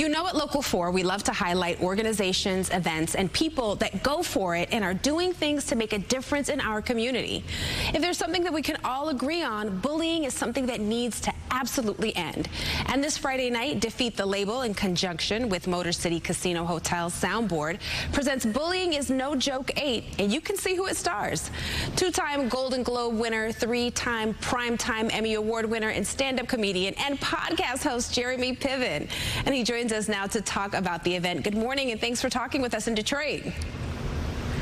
You know, at Local 4, we love to highlight organizations, events, and people that go for it and are doing things to make a difference in our community. If there's something that we can all agree on, bullying is something that needs to absolutely end. And this Friday night, Defeat the Label, in conjunction with Motor City Casino Hotel Soundboard, presents Bullying is No Joke 8, and you can see who it stars. Two-time Golden Globe winner, three-time Primetime Emmy Award winner, and stand-up comedian and podcast host Jeremy Piven. And he joins us now to talk about the event. Good morning, and thanks for talking with us in Detroit.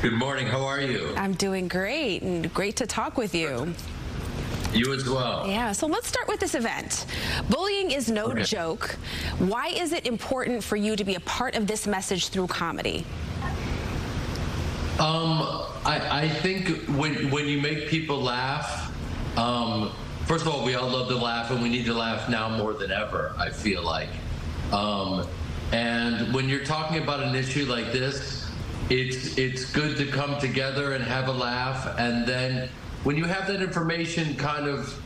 Good morning. How are you? I'm doing great, and great to talk with you. You as well. Yeah, so let's start with this event. Bullying is no okay. joke. Why is it important for you to be a part of this message through comedy? Um, I, I think when when you make people laugh, um, first of all, we all love to laugh, and we need to laugh now more than ever. I feel like, um, and when you're talking about an issue like this, it's it's good to come together and have a laugh, and then when you have that information, kind of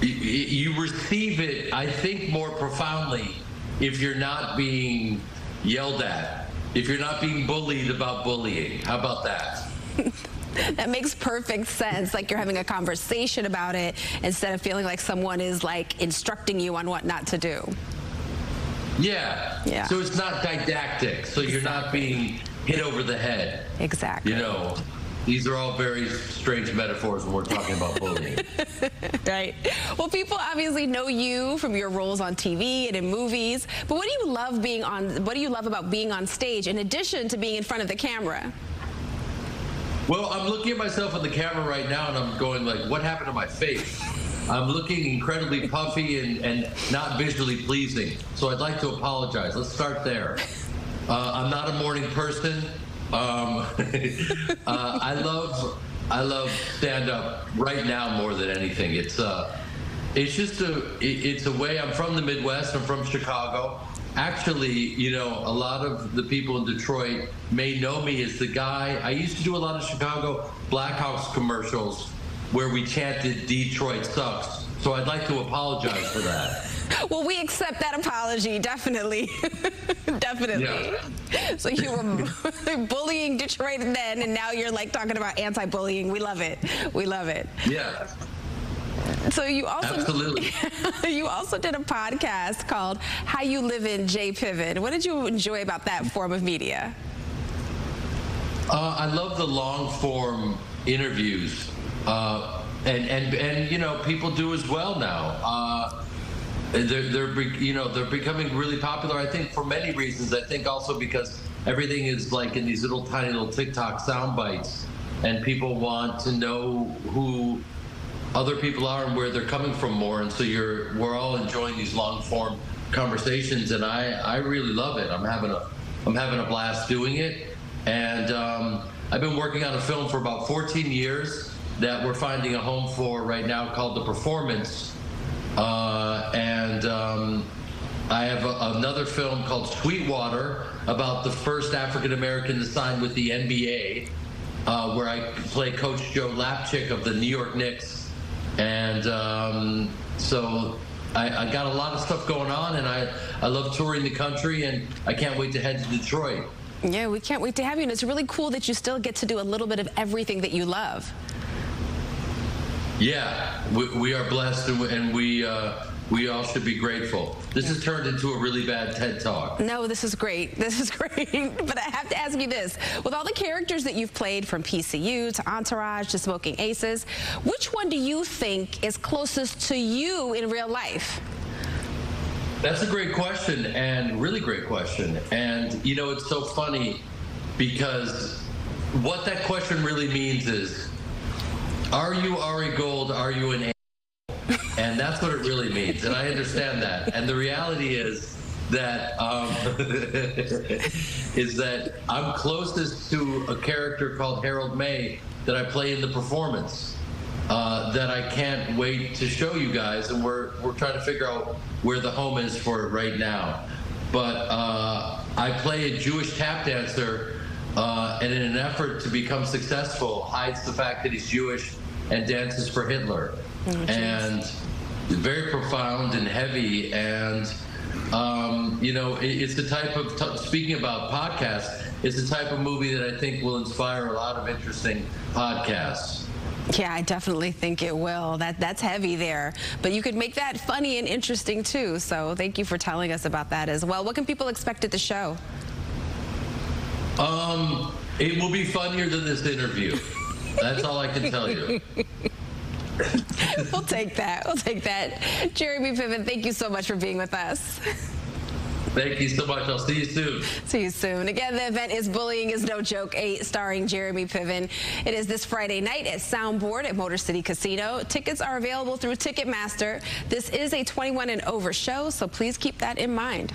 you, you receive it. I think more profoundly if you're not being yelled at, if you're not being bullied about bullying. How about that? that makes perfect sense. Like you're having a conversation about it instead of feeling like someone is like instructing you on what not to do. Yeah. Yeah. So it's not didactic. So you're not being hit over the head. Exactly. You know. These are all very strange metaphors when we're talking about bullying. right. Well, people obviously know you from your roles on TV and in movies. But what do you love being on? What do you love about being on stage in addition to being in front of the camera? Well, I'm looking at myself in the camera right now and I'm going like, what happened to my face? I'm looking incredibly puffy and, and not visually pleasing. So I'd like to apologize. Let's start there. Uh, I'm not a morning person. Um, uh, I love I love stand up right now more than anything. It's uh, it's just a it, it's a way. I'm from the Midwest. I'm from Chicago actually, you know, a lot of the people in Detroit may know me as the guy. I used to do a lot of Chicago Blackhawks commercials where we chanted Detroit sucks. So I'd like to apologize for that. Well, we accept that apology, definitely. definitely. Yeah. So you were bullying Detroit then, and now you're like talking about anti bullying. We love it. We love it. Yeah. So you also absolutely you also did a podcast called How You Live in J Piven. What did you enjoy about that form of media? Uh, I love the long form interviews, uh, and and and you know people do as well now. Uh, they're they're you know they're becoming really popular. I think for many reasons. I think also because everything is like in these little tiny little TikTok sound bites, and people want to know who other people are and where they're coming from more. And so you're we're all enjoying these long form conversations, and I I really love it. I'm having a I'm having a blast doing it, and um, I've been working on a film for about 14 years that we're finding a home for right now called The Performance, uh, and. Um, I have a, another film called Sweetwater about the first African American to sign with the NBA, uh, where I play Coach Joe Lapchick of the New York Knicks and um, so I, I, got a lot of stuff going on, and I, I love touring the country, and I can't wait to head to Detroit. Yeah, we can't wait to have you, and it's really cool that you still get to do a little bit of everything that you love. Yeah, we, we are blessed, and we, and we uh, we all should be grateful. This has turned into a really bad TED Talk. No, this is great. This is great. but I have to ask you this. With all the characters that you've played from PCU to Entourage to Smokin' Aces, which one do you think is closest to you in real life? That's a great question and really great question. And, you know, it's so funny because what that question really means is are you Ari Gold? Are you an and that's what it really means. And I understand that. And the reality is that um, is that I'm closest to a character called Harold May that I play in the performance. Uh, that I can't wait to show you guys, and we're we're trying to figure out where the home is for it right now. But uh, I play a Jewish tap dancer, uh, and in an effort to become successful, hides the fact that he's Jewish and dances for Hitler. Oh, and very profound and heavy. And Um, you know, it, it's the type of t- speaking about podcasts. It's the type of movie that I think will inspire a lot of interesting podcasts. Yeah, I definitely think it will. That that's heavy there, but you could make that funny and interesting too. So thank you for telling us about that as well. What can people expect at the show? Um, it will be funnier than this interview. That's all I can tell you. we'll take that. We'll take that. Jeremy Piven, thank you so much for being with us. Thank you so much. I'll see you soon. See you soon. Again, the event is Bullying is No Joke 8, starring Jeremy Piven. It is this Friday night at Soundboard at Motor City Casino. Tickets are available through Ticketmaster. This is a 21 and over show, so please keep that in mind.